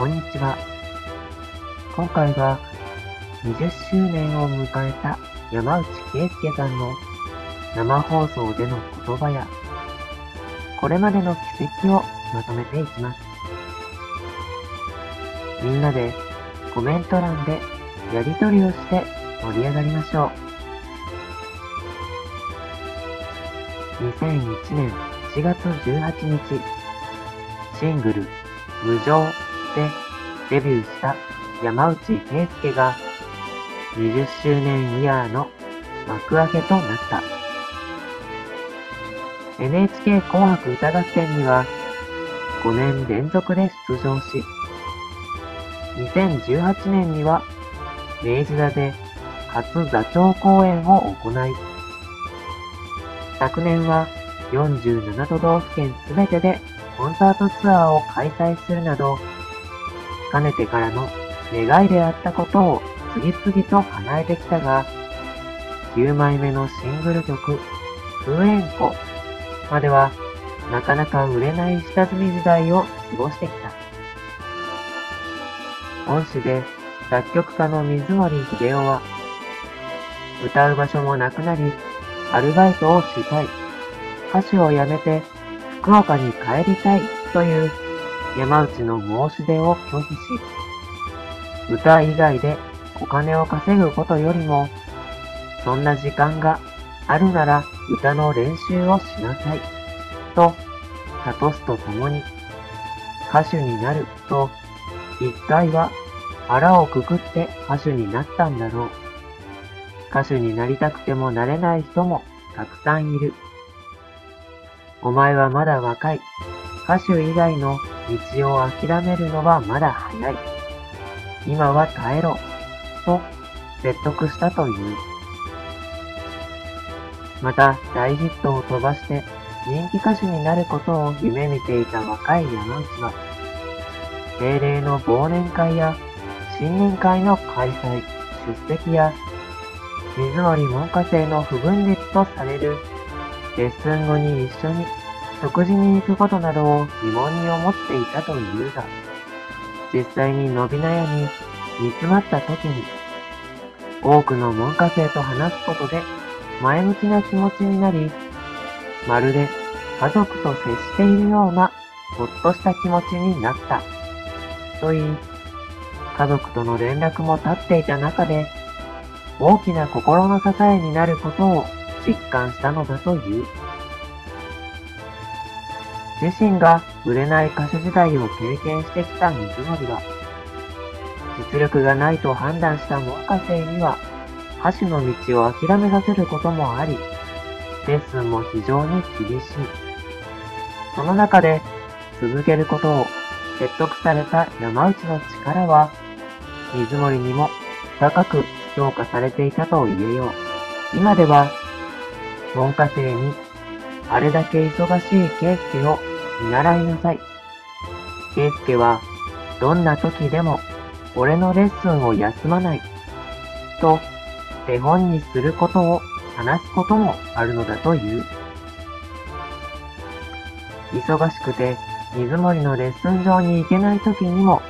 こんにちは。今回は20周年を迎えた山内圭介さんの生放送での言葉やこれまでの奇跡をまとめていきます。みんなでコメント欄でやりとりをして盛り上がりましょう。2001年4月18日、シングル無情でデビューした山内圭介が20周年イヤーの幕開けとなった。NHK 紅白歌合戦には5年連続で出場し、2018年には明治座で初座長公演を行い、昨年は47都道府県すべてでコンサートツアーを開催するなど、かねてからの願いであったことを次々と叶えてきたが、9枚目のシングル曲、風蓮湖までは、なかなか売れない下積み時代を過ごしてきた。恩師で作曲家の水森秀夫は、歌う場所もなくなり、アルバイトをしたい。歌手を辞めて福岡に帰りたいという山内の申し出を拒否し、歌以外でお金を稼ぐことよりも、そんな時間があるなら歌の練習をしなさい、と諭すとともに、歌手になると、一回は腹をくくって歌手になったんだろう。歌手になりたくてもなれない人もたくさんいる。お前はまだ若い。歌手以外の道を諦めるのはまだ早い。今は耐えろ。と説得したという。また大ヒットを飛ばして人気歌手になることを夢見ていた若い山内は、定例の忘年会や新年会の開催、出席や、水森文科生の不分裂とされるレッスン後に一緒に食事に行くことなどを疑問に思っていたというが、実際に伸び悩み、煮詰まった時に、多くの文科生と話すことで前向きな気持ちになり、まるで家族と接しているようなほっとした気持ちになった。と言い、家族との連絡も立っていた中で、大きな心の支えになることを実感したのだという。自身が売れない歌手時代を経験してきた水森は、実力がないと判断した門下生には、歌手の道を諦めさせることもあり、レッスンも非常に厳しい。その中で続けることを説得された山内の力は、水森にも高く評価されていたと言えよう。今では門下生に、あれだけ忙しい圭介を見習いなさい。圭介は、どんな時でも、俺のレッスンを休まない。と、手本にすることを話すこともあるのだという。忙しくて、水森のレッスン場に行けない時にも、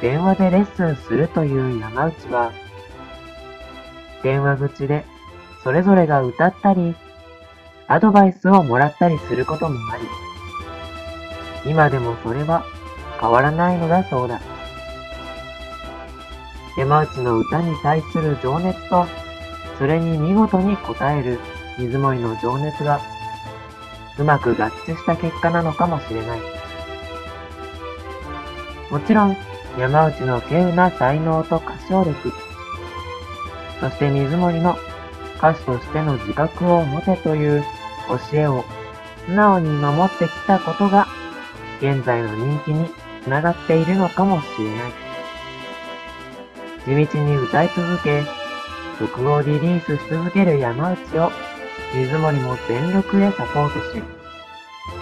電話でレッスンするという山内は、電話口でそれぞれが歌ったり、アドバイスをもらったりすることもあり、今でもそれは変わらないのだそうだ。山内の歌に対する情熱と、それに見事に応える水森の情熱が、うまく合致した結果なのかもしれない。もちろん、山内の稀有な才能と歌唱力、そして水森の歌手としての自覚を持てという教えを素直に守ってきたことが現在の人気につながっているのかもしれない。地道に歌い続け、曲をリリースし続ける山内を水森も全力でサポートし、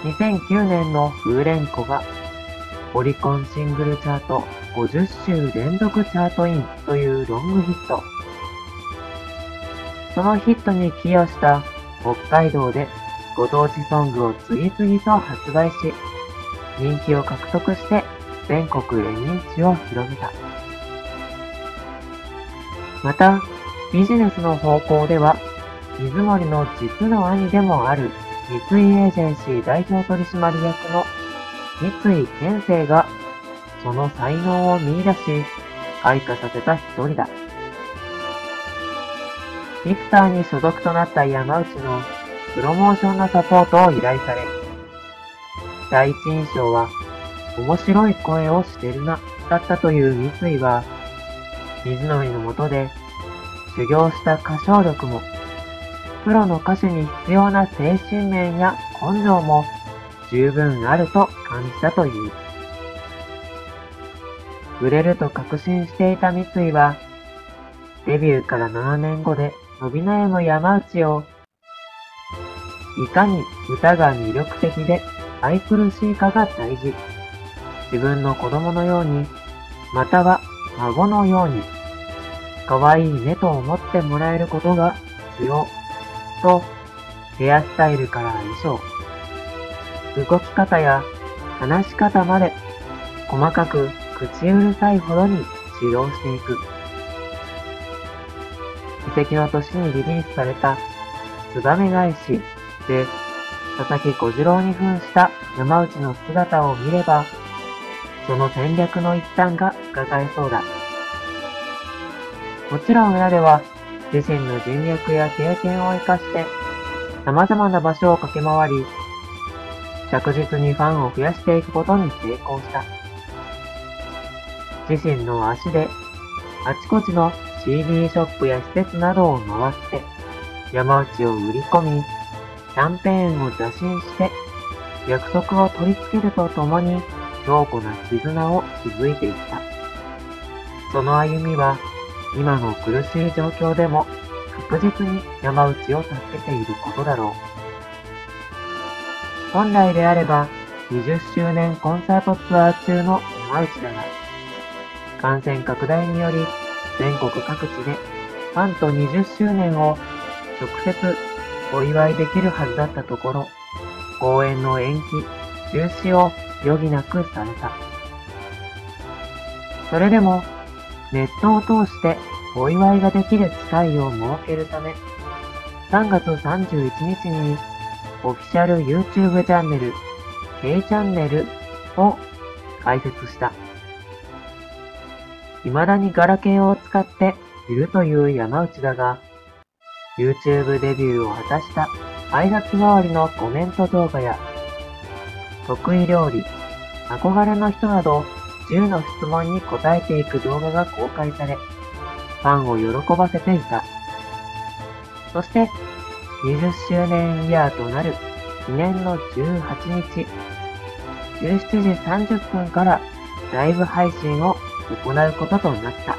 2009年の風蓮湖がオリコンシングルチャート50週連続チャートインというロングヒット。そのヒットに寄与した北海道でご当地ソングを次々と発売し、人気を獲得して全国へ認知を広げた。また、ビジネスの方向では、水森の実の兄でもある三井エージェンシー代表取締役の三井健生が、その才能を見出し、開花させた一人だ。ビクターに所属となった山内のプロモーションのサポートを依頼され、第一印象は面白い声をしてるな、だったという三井は、水森のもとで修行した歌唱力も、プロの歌手に必要な精神面や根性も十分あると感じたという。売れると確信していた三井は、デビューから7年後で伸び悩む山内を、いかに歌が魅力的で愛くるしいかが大事。自分の子供のように、または孫のように、可愛いねと思ってもらえることが必要。と、ヘアスタイルから衣装、動き方や話し方まで、細かく口うるさいほどに指導していく。遺跡の年にリリースされた、ツバメ返しで、佐々木小次郎に扮した山内の姿を見れば、その戦略の一端が伺えそうだ。もちろん裏では、自身の人脈や経験を活かして、様々な場所を駆け回り、着実にファンを増やしていくことに成功した。自身の足で、あちこちの CD ショップや施設などを回って、山内を売り込み、キャンペーンを打診して、約束を取り付けるとともに、強固な絆を築いていった。その歩みは、今の苦しい状況でも確実に山内を助けていることだろう。本来であれば、20周年コンサートツアー中の山内だが、感染拡大により全国各地でファンと20周年を直接お祝いできるはずだったところ、公演の延期、中止を余儀なくされた。それでも、ネットを通してお祝いができる機会を設けるため、3月31日にオフィシャル YouTube チャンネル、K チャンネルを開設した。未だにガラケーを使っているという山内だが、YouTube デビューを果たした挨拶代わりのコメント動画や、得意料理、憧れの人など10の質問に答えていく動画が公開され、ファンを喜ばせていた。そして、20周年イヤーとなる記念の18日、17時30分からライブ配信を行うこととなった。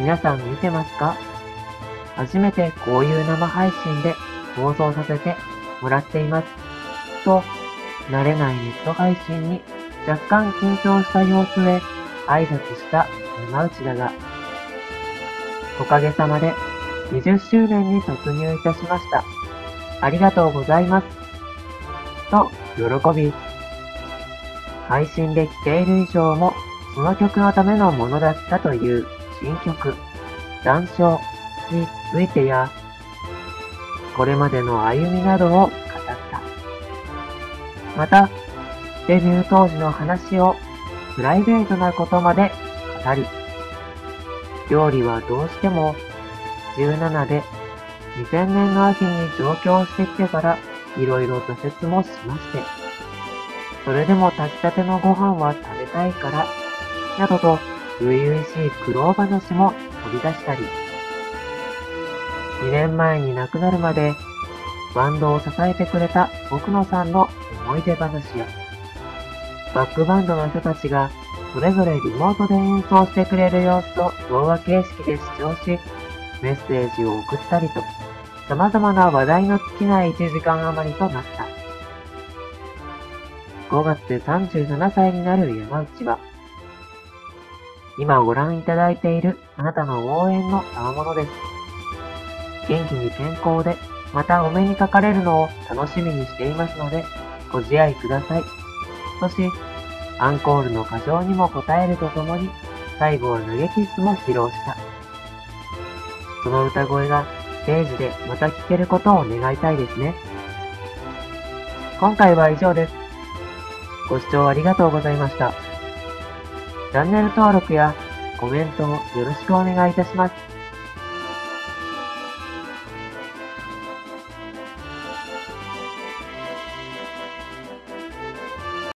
皆さん見てますか？初めてこういう生配信で放送させてもらっています。と、慣れないネット配信に若干緊張した様子で挨拶した山内だが、おかげさまで20周年に突入いたしました。ありがとうございます。と、喜び、配信で着ている衣装もその曲のためのものだったという新曲、談笑についてや、これまでの歩みなどを語った。また、デビュー当時の話をプライベートなことまで語り、料理はどうしても17で2000年の秋に上京してきてから色々挫折もしまして、それでも炊きたてのご飯は食べたいから、などと初々しい苦労話も飛び出したり、2年前に亡くなるまでバンドを支えてくれた奥野さんの思い出話や、バックバンドの人たちがそれぞれリモートで演奏してくれる様子を動画形式で視聴し、メッセージを送ったりと、様々な話題の尽きない1時間余りとなった。5月で37歳になる山内は、今ご覧いただいているあなたの応援の賜物です。元気に健康で、またお目にかかれるのを楽しみにしていますので、ご自愛ください。そし、アンコールの歌唱にも応えるとともに、最後は投げキッスも披露した。その歌声がステージでまた聴けることを願いたいですね。今回は以上です。ご視聴ありがとうございました。チャンネル登録やコメントをよろしくお願いいたします。